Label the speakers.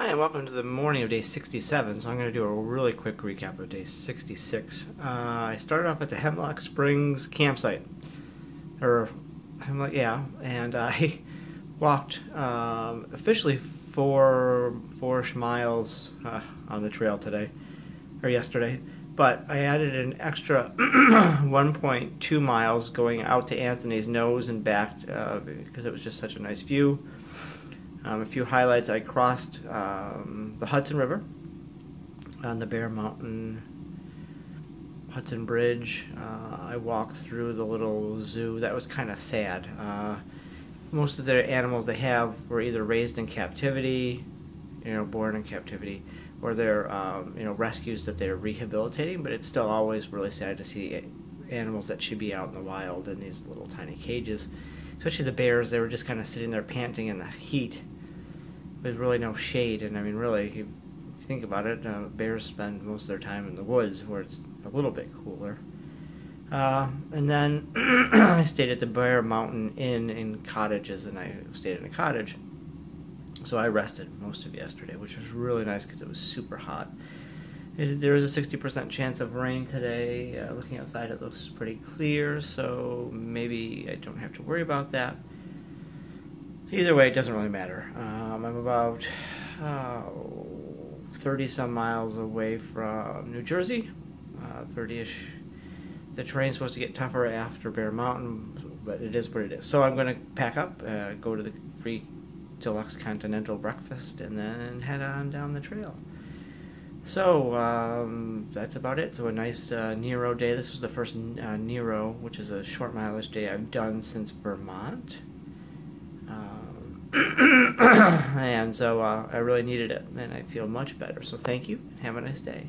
Speaker 1: Hi, and welcome to the morning of day 67. So I'm going to do a really quick recap of day 66. Uh, I started off at the Hemlock Springs campsite, or Hemlock, yeah, and I walked um, officially four four-ish miles uh, on the trail today, or yesterday. But I added an extra 1.2 miles going out to Anthony's nose and back uh, because it was just such a nice view. Um, a few highlights, I crossed um, the Hudson River on the Bear Mountain Hudson Bridge. Uh, I walked through the little zoo. That was kind of sad. Uh, most of the animals they have were either raised in captivity, you know, born in captivity, or they're, um, you know, rescues that they're rehabilitating, but it's still always really sad to see animals that should be out in the wild in these little tiny cages. Especially the bears, they were just kind of sitting there panting in the heat there's really no shade. And I mean, really, if you think about it, uh, bears spend most of their time in the woods where it's a little bit cooler. Uh, and then I stayed at the Bear Mountain Inn in cottages, and I stayed in a cottage. So I rested most of yesterday, which was really nice because it was super hot. It, there is a 60% chance of rain today. Uh, looking outside, it looks pretty clear, so maybe I don't have to worry about that. Either way, it doesn't really matter. Um, I'm about 30 uh, some miles away from New Jersey, 30 uh. The terrain's supposed to get tougher after Bear Mountain, but it is what it is. So I'm going to pack up, uh, go to the free deluxe continental breakfast, and then head on down the trail. So um, that's about it. So a nice uh, Nero day. This was the first uh, Nero, which is a short mileage day I've done since Vermont. and so uh, I really needed it, and I feel much better. So thank you. And have a nice day.